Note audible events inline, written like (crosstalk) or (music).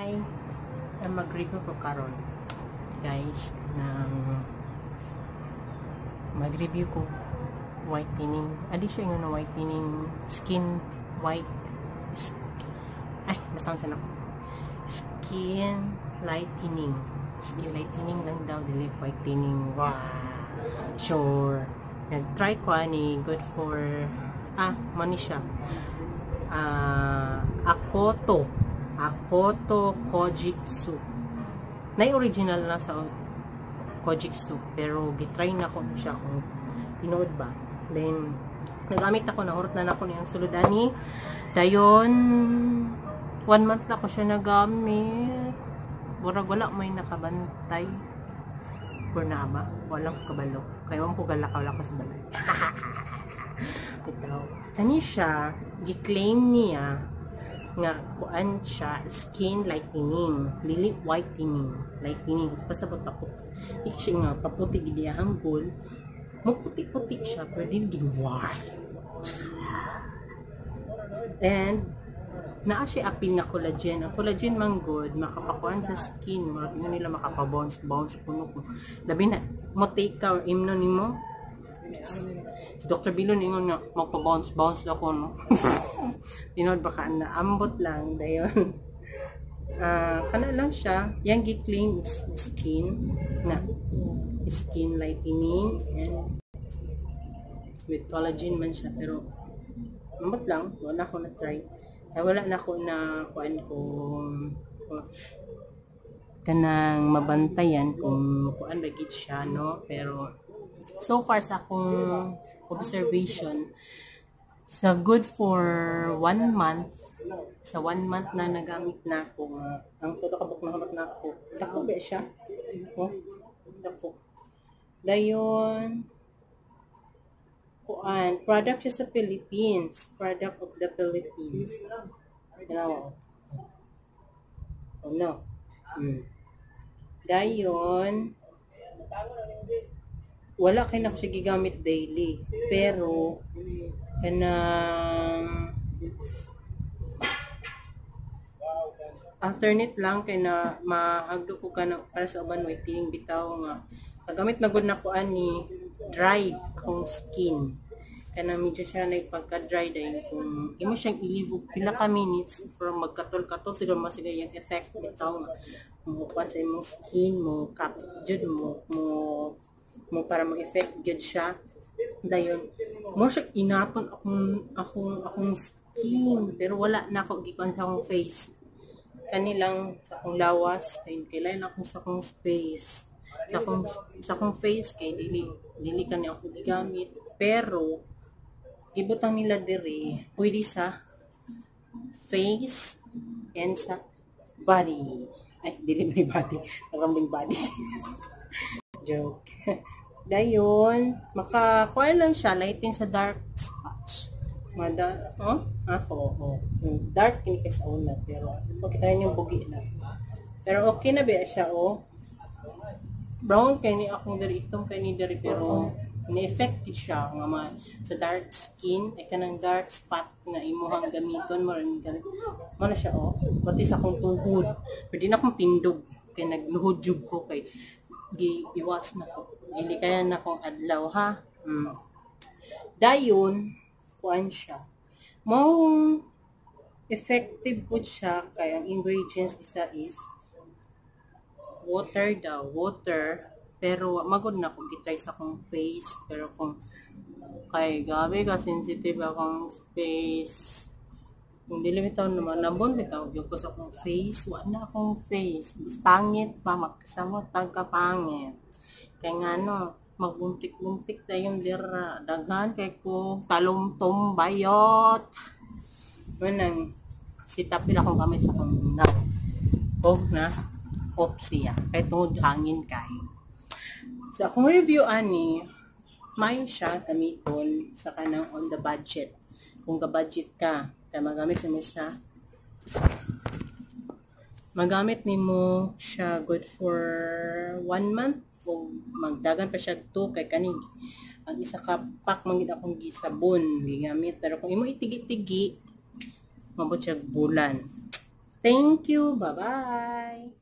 Hi, mag-review ko karon guys ng mag-review ko whitening adi siya nga whitening skin white ay basta sa ako skin lightening skin lightening lang daw dili whitening wow. Sure. Nag-try ko ani good for ah money siya. Ah akoto akoto kojitsu. Na original na sa kojitsu pero gitry na ko siya kung tinood ba. Then nagamit ako nahurot na nako niyang suludani dayon. One month na ko siya nagamit. Murag wala may nakabantay. For na ba? Walang kabalo. Kaya wala po galakaw lang ko sa balay. (laughs) Ito kani siya gi-claim niya nga kuan siya skin lightening lili whitening lightening. Pasabot ako. Siya nga paputi gidiyahang goal maputi-puti siya pero di gid white. And naa siya apil na collagen. Ang collagen man good makapakuan sa skin mga nila makapabounce bounce puno ko. Labi na mo take or imno nimo si Dr. Bilo ningon nga magpa-bounce bounce ako no? (laughs) Tinod baka na ambot lang dayon. Uh, kana lang siya. Yang gi-clean is skin na skin lightening and with collagen man siya pero ambot lang wala ko na try ay wala na ko na kuan kung kanang mabantayan kung kuan bagit siya no? Pero so far sa akong observation sa good for one month sa one month na nagamit na ako ang todo kabuk na kabuk na ako dako ba siya oh dako dayon kuan product siya sa Philippines product of the Philippines Tanawa. Oh no. Hmm. Dayon, wala kay na ko siya gigamit daily. Pero, kanang alternate lang kay na mahagdo ko ka na para sa uban waiting bitaw nga. Kagamit na gud na ko ani dry akong skin. Kana medyo siya nagpagka-dry dahil kung imo siyang ilibog pila ka minutes from magkatol-katol siguro mas yung effect bitaw nga. Mo sa imong skin mo cap jud mo mo mo para mo effect jud siya. Dayon mo siya inaton akong akong akong skin. Pero wala na ako gikon sa akong face. Kanilang sa akong lawas dayon kailangan ako sa akong space sa akong sa akong face kay dili dili kani ako gigamit pero gibutang nila diri pwede sa face and sa body. Ay dili may body. Maraming body. (laughs) Joke (laughs) dayon makakuha lang siya lighting sa dark spots. Mada oh ako oh, oh. dark kini kay sa una pero makita niyo bugi na. Pero okay na ba siya oh? Brown kay ni akong diri itong kay ni diri pero ni-effective siya nga ma, sa dark skin ay kanang dark spot na imuhang gamiton mo rin ganit. Mo na siya oh pati sa akong tuhod. Pwede na akong tindog kay nagluhod jug ko kay gi iwas na ko dili kaya na akong adlaw ha? Mm. dayon kuan siya. Mo effective po siya kay ang ingredients isa is water daw water. Pero magod na ko gitry sa akong face pero kung kay gabi ka sensitive akong face. Kung dili bitaw naman nabon bitaw gyud ko sa akong face. Wa na akong face. Pangit pa magkasamot pagka pangit kay ngano magbuntik-buntik dayon dira daghan kay ko talumtom bayot. Manang sitapil akong gamit sa akong na og na opsiya kay tungod hangin kay sa akong review ani, may siya gamiton sa kanang on the budget. Kung ka-budget ka, kaya magamit mo siya. Magamit nimo siya good for one month o magdagan pa siya to kay kaning ang isa ka pack man gid akong gisabon gigamit pero kung imo itigi-tigi mabot siya bulan Thank you. Bye-bye.